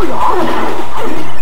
哎呀